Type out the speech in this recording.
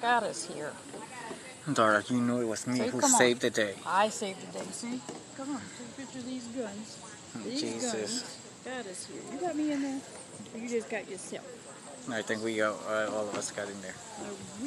got us here. Dara, you know it was me See, who saved on. saved the day. I saved the day. See? Come on, take a picture of these guns. These Jesus. guns got us here. You got me in there? Or you just got yourself? I think we got, uh, all of us got in there. Okay.